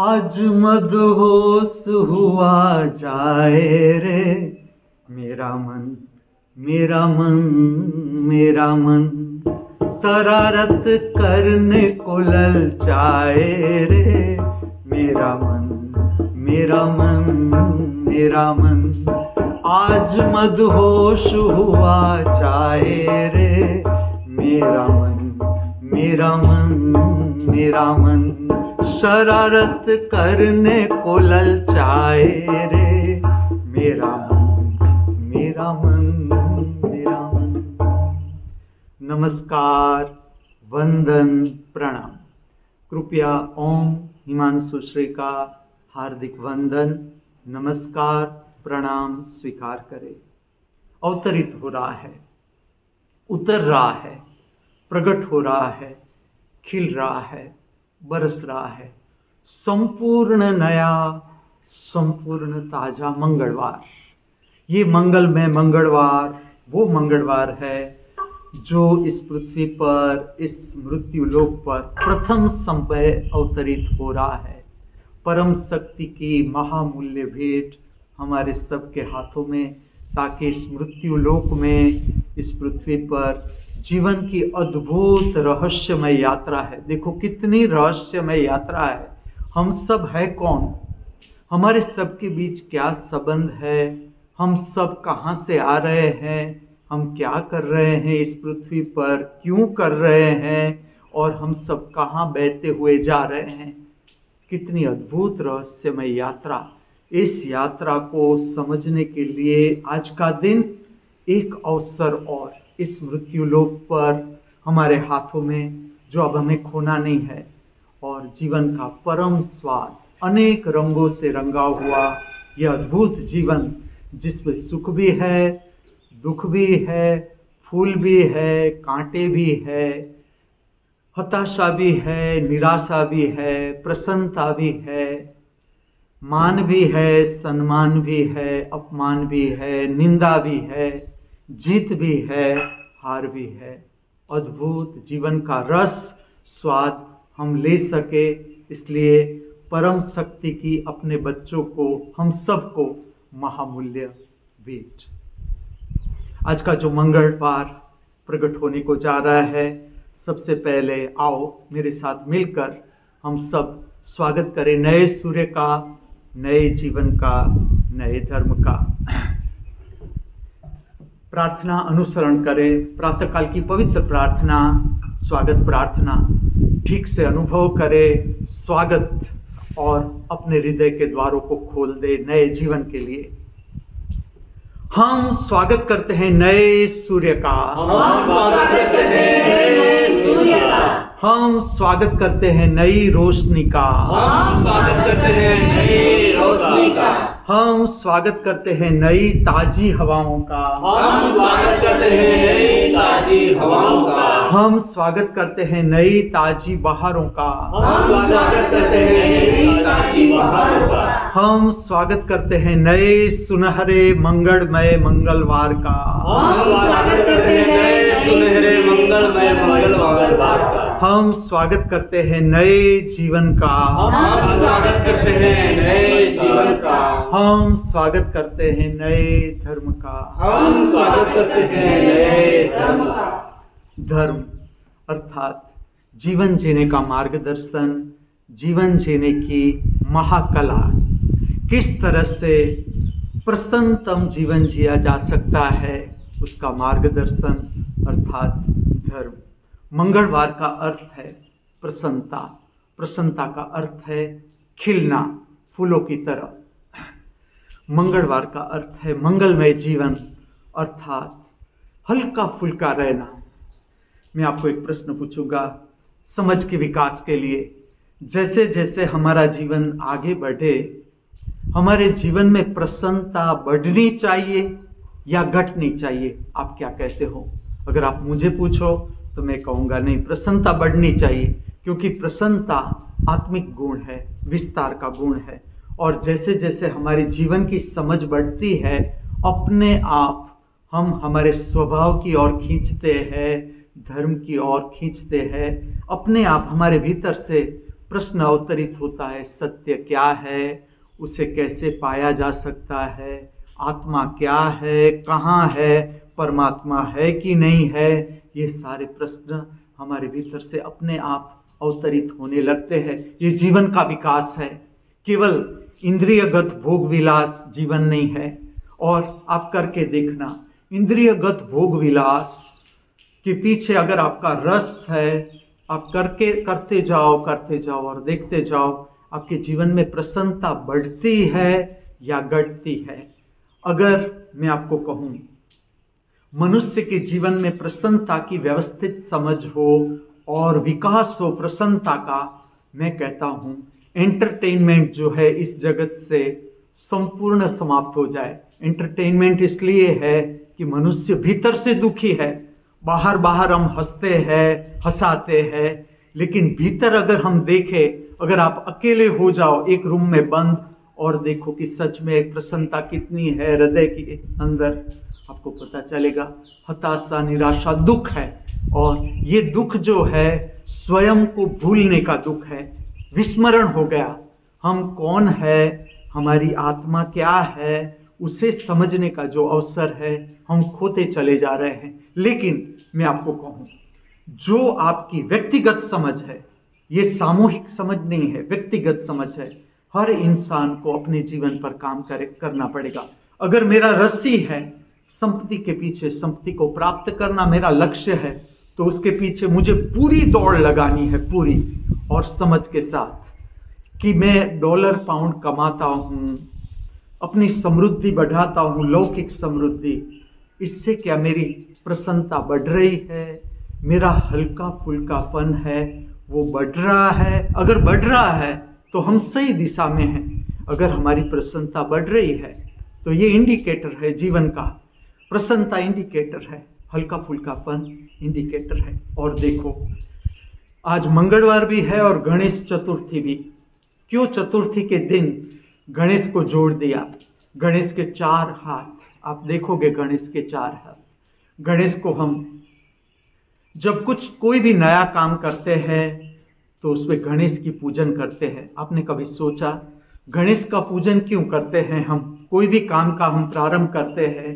आज मदहोश हुआ जाए रे। मेरा मन मेरा मन मेरा मन शरारत करने को ललचाए रे। मेरा मन आज मदहोश हुआ जाए रे। मेरा मन मेरा मन मेरा मन। शरारत करने को ललचाए रे। मेरा मन मेरा मन मेरा मन। नमस्कार, वंदन, प्रणाम। कृपया ओम हिमांशु श्री का हार्दिक वंदन। नमस्कार, प्रणाम, स्वीकार करे। अवतरित हो रहा है, उतर रहा है, प्रकट हो रहा है, खिल रहा है, बरस रहा है। संपूर्ण नया, संपूर्ण ताज़ा मंगलवार। ये मंगल में मंगलवार, वो मंगलवार है जो इस पृथ्वी पर, इस मृत्यु लोक पर प्रथम समय अवतरित हो रहा है। परम शक्ति की महामूल्य भेंट हमारे सबके हाथों में, ताकि इस मृत्यु लोक में, इस पृथ्वी पर जीवन की अद्भुत रहस्यमय यात्रा है। देखो कितनी रहस्यमय यात्रा है। हम सब है कौन? हमारे सबके बीच क्या संबंध है? हम सब कहाँ से आ रहे हैं? हम क्या कर रहे हैं इस पृथ्वी पर? क्यों कर रहे हैं? और हम सब कहाँ बहते हुए जा रहे हैं? कितनी अद्भुत रहस्यमय यात्रा। इस यात्रा को समझने के लिए आज का दिन एक अवसर और। इस मृत्यु लोक पर हमारे हाथों में, जो अब हमें खोना नहीं है, और जीवन का परम स्वाद, अनेक रंगों से रंगा हुआ यह अद्भुत जीवन, जिसमें सुख भी है, दुख भी है, फूल भी है, कांटे भी है हताशा भी है, निराशा भी है, प्रसन्नता भी है, मान भी है, सम्मान भी है, अपमान भी है, निंदा भी है, जीत भी है, हार भी है। अद्भुत जीवन का रस, स्वाद हम ले सके, इसलिए परम शक्ति की अपने बच्चों को हम सबको महामूल्य भेंट। आज का जो मंगलवार प्रकट होने को जा रहा है सबसे पहले आओ मेरे साथ मिलकर हम सब स्वागत करें नए सूर्य का, नए जीवन का, नए धर्म का। प्रार्थना अनुसरण करें, प्रातःकाल की पवित्र प्रार्थना, स्वागत प्रार्थना। ठीक से अनुभव करें, स्वागत और अपने हृदय के द्वारों को खोल दे नए जीवन के लिए। हम स्वागत करते हैं नए सूर्य का। हम स्वागत करते हैं हम स्वागत करते हैं नई रोशनी का। हम स्वागत करते हैं नई रोशनी का। हम स्वागत करते हैं नई ताजी हवाओं का। हम स्वागत करते हैं नई ताजी हवाओं का। हम स्वागत करते हैं नई ताजी बहारों का। हम स्वागत करते हैं नई ताजी बहारों का। हम स्वागत करते हैं नए सुनहरे मंगलमय मंगलवार का। हम स्वागत करते हैं नए सुनहरे मंगलमय मंगलवार का। हम स्वागत करते हैं नए जीवन का। हम स्वागत करते हैं नए जीवन का। हम स्वागत करते हैं नए धर्म का। हम स्वागत करते हैं नए धर्म का। धर्म, अर्थात जीवन जीने का मार्गदर्शन, जीवन जीने की महाकला। किस तरह से प्रसन्नतम जीवन जिया जा सकता है, उसका मार्गदर्शन, अर्थात धर्म। मंगलवार का अर्थ है प्रसन्नता। प्रसन्नता का अर्थ है खिलना फूलों की तरह। मंगलवार का अर्थ है मंगलमय जीवन, अर्थात हल्का फुल्का रहना। मैं आपको एक प्रश्न पूछूँगा समझ के विकास के लिए। जैसे जैसे हमारा जीवन आगे बढ़े, हमारे जीवन में प्रसन्नता बढ़नी चाहिए या घटनी चाहिए, आप क्या कहते हो? अगर आप मुझे पूछो तो मैं कहूँगा नहीं, प्रसन्नता बढ़नी चाहिए, क्योंकि प्रसन्नता आत्मिक गुण है, विस्तार का गुण है। और जैसे जैसे हमारे जीवन की समझ बढ़ती है, अपने आप हम हमारे स्वभाव की ओर खींचते हैं धर्म की ओर खींचते हैं, अपने आप हमारे भीतर से प्रश्न अवतरित होता है, सत्य क्या है, उसे कैसे पाया जा सकता है, आत्मा क्या है, कहाँ है, परमात्मा है कि नहीं है, ये सारे प्रश्न हमारे भीतर से अपने आप अवतरित होने लगते हैं। ये जीवन का विकास है। केवल इंद्रियगत भोग विलास जीवन नहीं है। और आप करके देखना, इंद्रियगत भोग विलास के पीछे अगर आपका रस है, आप करके, करते जाओ करते जाओ और देखते जाओ, आपके जीवन में प्रसन्नता बढ़ती है या घटती है? अगर मैं आपको कहूँ, मनुष्य के जीवन में प्रसन्नता की व्यवस्थित समझ हो और विकास हो प्रसन्नता का, मैं कहता हूँ एंटरटेनमेंट जो है इस जगत से संपूर्ण समाप्त हो जाए। एंटरटेनमेंट इसलिए है कि मनुष्य भीतर से दुखी है। बाहर बाहर हम हँसते हैं, हंसाते हैं, लेकिन भीतर अगर हम देखें, अगर आप अकेले हो जाओ, एक रूम में बंद, और देखो कि सच में एक प्रसन्नता कितनी है, हृदय के अंदर, आपको पता चलेगा, हताशा, निराशा दुख है, और ये दुख जो है, स्वयं को भूलने का दुख है, विस्मरण हो गया, हम कौन है, हमारी आत्मा क्या है उसे समझने का जो अवसर है, हम खोते चले जा रहे हैं। लेकिन मैं आपको कहूँ, जो आपकी व्यक्तिगत समझ है, ये सामूहिक समझ नहीं है, व्यक्तिगत समझ है। हर इंसान को अपने जीवन पर काम करे, करना पड़ेगा। अगर मेरा रस्सी है, संपत्ति के पीछे संपत्ति को प्राप्त करना मेरा लक्ष्य है तो उसके पीछे मुझे पूरी दौड़ लगानी है, पूरी। और समझ के साथ कि मैं डॉलर, पाउंड कमाता हूँ अपनी समृद्धि बढ़ाता हूँ, लौकिक समृद्धि। इससे क्या मेरी प्रसन्नता बढ़ रही है? मेरा हल्का फुल्कापन है, वो बढ़ रहा है। अगर बढ़ रहा है तो हम सही दिशा में हैं। अगर हमारी प्रसन्नता बढ़ रही है तो ये इंडिकेटर है जीवन का। प्रसन्नता इंडिकेटर है हल्का फुल्कापन इंडिकेटर है। और देखो, आज मंगलवार भी है और गणेश चतुर्थी भी। क्यों चतुर्थी के दिन गणेश को जोड़ दिया। गणेश के चार हाथ, आप देखोगे गणेश के चार हाथ। गणेश को हम, जब कुछ, कोई भी नया काम करते हैं तो उसमें गणेश की पूजन करते हैं। आपने कभी सोचा, गणेश का पूजन क्यों करते हैं हम? कोई भी काम का हम प्रारंभ करते हैं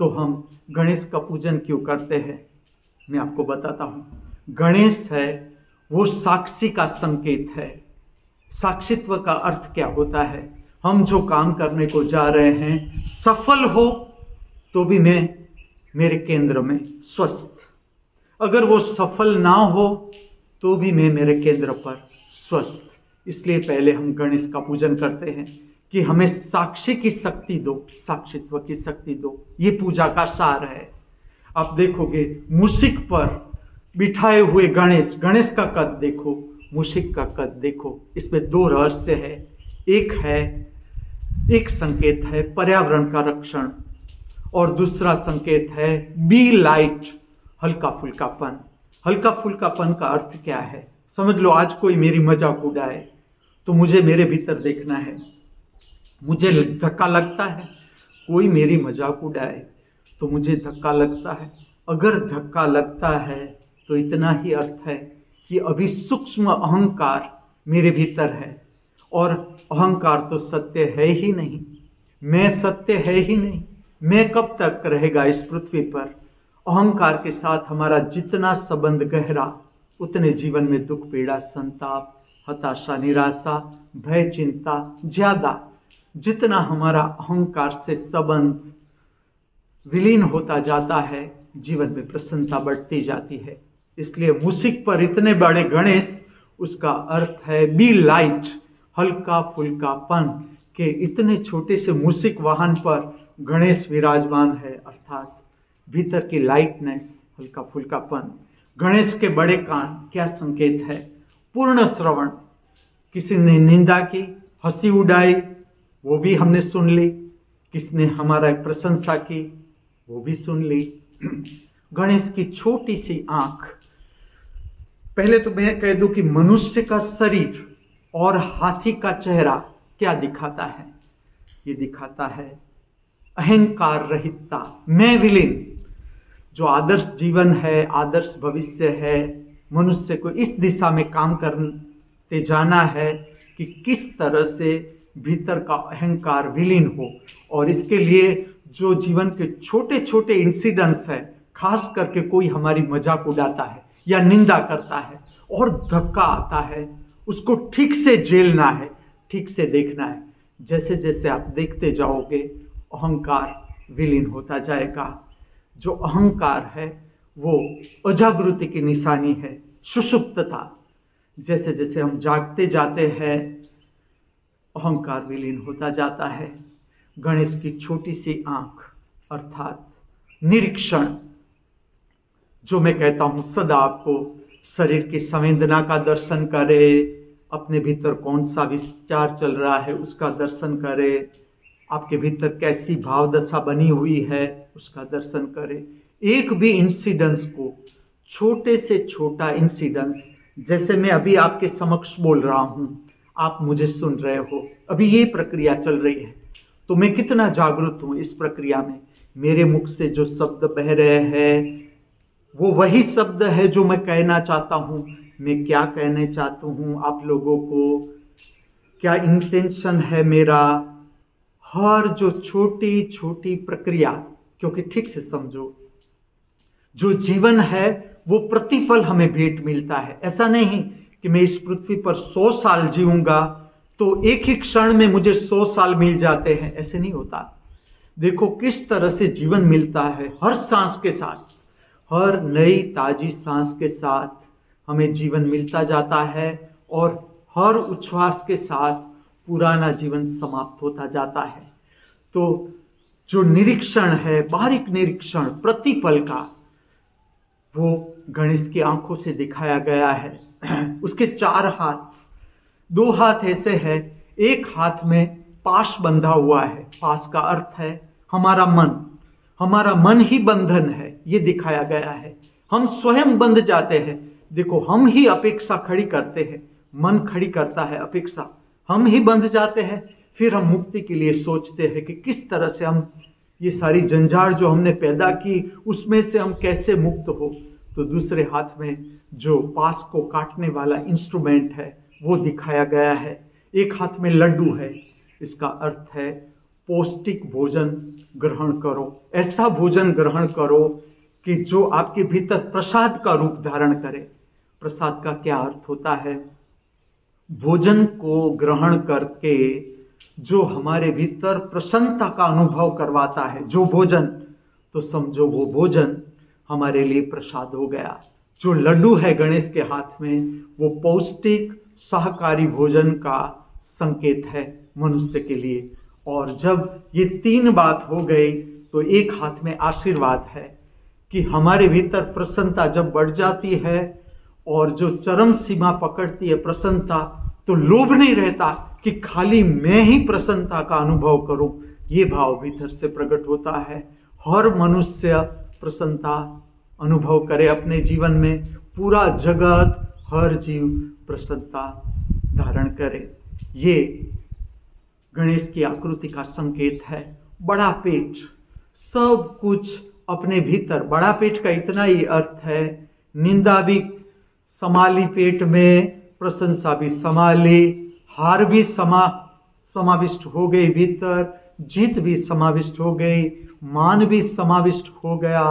तो हम गणेश का पूजन क्यों करते हैं? मैं आपको बताता हूँ। गणेश है, वो साक्षी का संकेत है। साक्षित्व का अर्थ क्या होता है? हम जो काम करने को जा रहे हैं, सफल हो तो भी मैं मेरे केंद्र में स्वस्थ। अगर वो सफल ना हो तो भी मैं मेरे केंद्र पर स्वस्थ। इसलिए पहले हम गणेश का पूजन करते हैं कि हमें साक्षी की शक्ति दो, साक्षित्व की शक्ति दो। ये पूजा का सार है। आप देखोगे, मुशिक पर बिठाए हुए गणेश गणेश का कद देखो, मुशिक का कद देखो। इसमें दो रहस्य है। एक है एक संकेत है पर्यावरण का रक्षण, और दूसरा संकेत है बी लाइट हल्का फुल्कापन हल्का फुल्कापन का अर्थ क्या है? समझ लो, आज कोई मेरी मज़ाक उड़ाए तो मुझे मेरे भीतर देखना है। मुझे धक्का लगता है, कोई मेरी मज़ाक उड़ाए तो मुझे धक्का लगता है। अगर धक्का लगता है तो इतना ही अर्थ है कि अभी सूक्ष्म अहंकार मेरे भीतर है। और अहंकार तो सत्य है ही नहीं। मैं सत्य है ही नहीं। मैं कब तक रहेगा इस पृथ्वी पर? अहंकार के साथ हमारा जितना संबंध गहरा, उतने जीवन में दुख, पीड़ा, संताप, हताशा, निराशा, भय, चिंता, ज़्यादा, जितना हमारा अहंकार से संबंध विलीन होता जाता है, जीवन में प्रसन्नता बढ़ती जाती है। इसलिए मुसिक पर इतने बड़े गणेश, उसका अर्थ है बी लाइट हल्का फुल्कापन के इतने छोटे से मूसिक वाहन पर गणेश विराजमान है, अर्थात भीतर की लाइटनेस हल्का फुल्कापन गणेश के बड़े कान, क्या संकेत है? पूर्ण श्रवण। किसी ने निंदा की? हँसी उड़ाई? वो भी हमने सुन ली। किसने हमारा प्रशंसा की? वो भी सुन ली। गणेश की छोटी सी आँख। पहले तो मैं कह दूँ कि मनुष्य का शरीर और हाथी का चेहरा क्या दिखाता है? ये दिखाता है अहंकार रहितता, मैं विलीन, जो आदर्श जीवन है, आदर्श भविष्य है, मनुष्य को इस दिशा में काम करते जाना है कि किस तरह से भीतर का अहंकार विलीन हो। और इसके लिए जो जीवन के छोटे छोटे इंसिडेंट्स है, खास करके कोई हमारी मज़ाक उड़ाता है या निंदा करता है और धक्का आता है उसको ठीक से झेलना है, ठीक से देखना है। जैसे जैसे आप देखते जाओगे, अहंकार विलीन होता जाएगा। जो अहंकार है, वो अजागृति की निशानी है सुषुप्तता जैसे जैसे हम जागते जाते हैं, अहंकार विलीन होता जाता है। गणेश की छोटी सी आँख, अर्थात निरीक्षण, जो मैं कहता हूँ, सदा आपको शरीर की संवेदना का दर्शन करे, अपने भीतर कौन सा विचार चल रहा है उसका दर्शन करे, आपके भीतर कैसी भाव दशा बनी हुई है उसका दर्शन करे। एक भी इंसिडेंस को, छोटे से छोटा इंसिडेंस जैसे मैं अभी आपके समक्ष बोल रहा हूँ, आप मुझे सुन रहे हो, अभी ये प्रक्रिया चल रही है तो मैं कितना जागरूक हूँ इस प्रक्रिया में। मेरे मुख से जो शब्द बह रहे हैं वो वही शब्द है जो मैं कहना चाहता हूँ। मैं क्या कहने चाहता हूँ? आप लोगों को क्या इंटेंशन है मेरा? हर जो छोटी छोटी प्रक्रिया, क्योंकि ठीक से समझो, जो जीवन है, वो प्रतिफल हमें भेंट मिलता है। ऐसा नहीं कि मैं इस पृथ्वी पर सौ साल जीऊँगा तो एक ही क्षण में मुझे सौ साल मिल जाते हैं। ऐसे नहीं होता। देखो, किस तरह से जीवन मिलता है हर सांस के साथ। हर नई ताजी सांस के साथ हमें जीवन मिलता जाता है और हर उच्छ्वास के साथ पुराना जीवन समाप्त होता जाता है। तो जो निरीक्षण है, बारीक निरीक्षण, प्रतिपल का, वो गणेश की आँखों से दिखाया गया है। उसके चार हाथ, दो हाथ ऐसे है, एक हाथ में पाश बंधा हुआ है। पास का अर्थ है, हमारा मन हमारा मन ही बंधन है। ये दिखाया गया है। हम स्वयं बंध जाते हैं। देखो, हम ही अपेक्षा खड़ी करते हैं। मन खड़ी करता है अपेक्षा। हम ही बंध जाते हैं। फिर हम मुक्ति के लिए सोचते हैं कि किस तरह से हम ये सारी जंजाड़ जो हमने पैदा की, उसमें से हम कैसे मुक्त हो। तो दूसरे हाथ में जो पास को काटने वाला इंस्ट्रूमेंट है, वो दिखाया गया है। एक हाथ में लड्डू है। इसका अर्थ है पौष्टिक भोजन ग्रहण करो। ऐसा भोजन ग्रहण करो कि जो आपके भीतर प्रसाद का रूप धारण करे, प्रसाद का क्या अर्थ होता है? भोजन को ग्रहण करके जो हमारे भीतर प्रसन्नता का अनुभव करवाता है, जो भोजन तो समझो वो भोजन हमारे लिए प्रसाद हो गया। जो लड्डू है गणेश के हाथ में, वो पौष्टिक सहकारी भोजन का संकेत है मनुष्य के लिए। और जब ये तीन बात हो गई तो एक हाथ में आशीर्वाद है कि हमारे भीतर प्रसन्नता जब बढ़ जाती है और जो चरम सीमा पकड़ती है प्रसन्नता तो लोभ नहीं रहता कि खाली मैं ही प्रसन्नता का अनुभव करूँ। ये भाव भीतर से प्रकट होता है। हर मनुष्य प्रसन्नता अनुभव करे अपने जीवन में। पूरा जगत हर जीव प्रसन्नता धारण करे। ये गणेश की आकृति का संकेत है। बड़ा पेट, सब कुछ अपने भीतर। बड़ा पेट का इतना ही अर्थ है। निंदा भी संभाली पेट में, प्रशंसा भी संभाली हार भी समा, समाविष्ट हो गई भीतर, जीत भी समाविष्ट हो गई, मान भी समाविष्ट हो गया,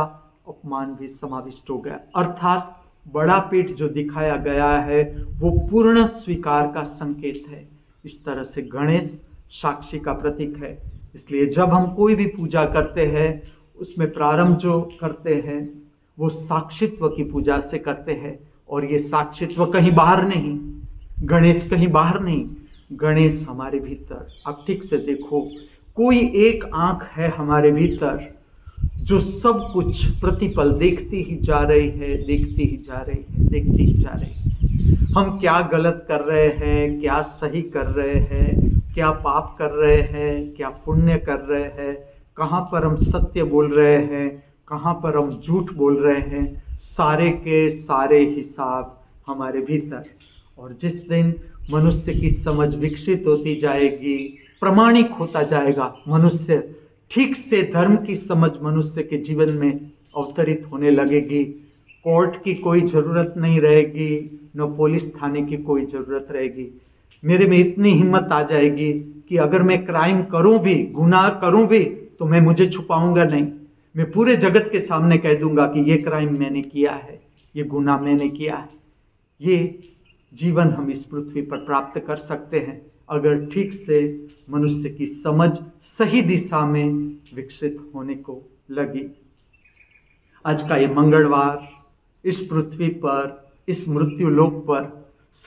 अपमान भी समाविष्ट हो गया। अर्थात बड़ा पेट जो दिखाया गया है, वो पूर्ण स्वीकार का संकेत है। इस तरह से गणेश साक्षी का प्रतीक है। इसलिए जब हम कोई भी पूजा करते हैं उसमें प्रारंभ जो करते हैं, वो साक्षित्व की पूजा से करते हैं और ये साक्षित्व कहीं बाहर नहीं, गणेश कहीं बाहर नहीं, गणेश हमारे भीतर। अब ठीक से देखो, कोई एक आँख है हमारे भीतर जो सब कुछ प्रतिपल देखती ही जा रही है, देखती ही जा रही है, देखती ही जा रही है। हम क्या गलत कर रहे हैं, क्या सही कर रहे हैं, क्या पाप कर रहे हैं, क्या पुण्य कर रहे हैं कहाँ पर हम सत्य बोल रहे हैं, कहाँ पर हम झूठ बोल रहे हैं, सारे के सारे हिसाब हमारे भीतर। और जिस दिन मनुष्य की समझ विकसित होती जाएगी, प्रमाणिक होता जाएगा, मनुष्य ठीक से धर्म की समझ मनुष्य के जीवन में अवतरित होने लगेगी। कोर्ट की कोई ज़रूरत नहीं रहेगी, न पुलिस थाने की कोई ज़रूरत रहेगी। मेरे में इतनी हिम्मत आ जाएगी कि अगर मैं क्राइम करूँ भी, गुनाह करूँ भी तो मैं मुझे छुपाऊँगा नहीं। मैं पूरे जगत के सामने कह दूँगा कि ये क्राइम मैंने किया है, ये गुनाह मैंने किया है। ये जीवन हम इस पृथ्वी पर प्राप्त कर सकते हैं, अगर ठीक से मनुष्य की समझ सही दिशा में विकसित होने को लगी। आज का ये मंगलवार, इस पृथ्वी पर, इस मृत्यु लोक पर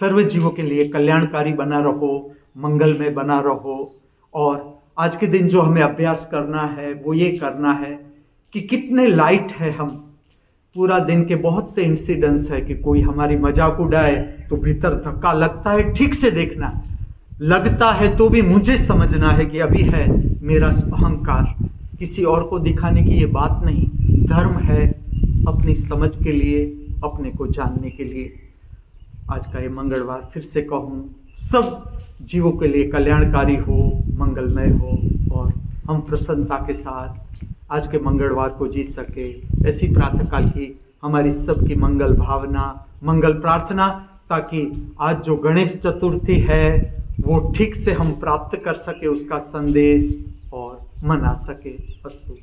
सर्व जीवों के लिए कल्याणकारी बना रहो, मंगलमय बना रहो और आज के दिन जो हमें अभ्यास करना है, वो ये करना है कि कितने लाइट है हम। पूरा दिन के बहुत से इंसिडेंट्स है कि कोई हमारी मज़ाक उड़ाए तो भीतर धक्का लगता है, ठीक से देखना। लगता है तो भी मुझे समझना है कि अभी है मेरा अहंकार। किसी और को दिखाने की ये बात नहीं। धर्म है अपनी समझ के लिए, अपने को जानने के लिए। आज का ये मंगलवार, फिर से कहूँ, सब जीवों के लिए कल्याणकारी हो, मंगलमय हो और हम प्रसन्नता के साथ आज के मंगलवार को जीत सके। ऐसी प्रातःकाल की हमारी सबकी मंगल भावना, मंगल प्रार्थना, ताकि आज जो गणेश चतुर्थी है, वो ठीक से हम प्राप्त कर सके उसका संदेश और मना सके। अस्तु।